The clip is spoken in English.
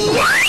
Yeah!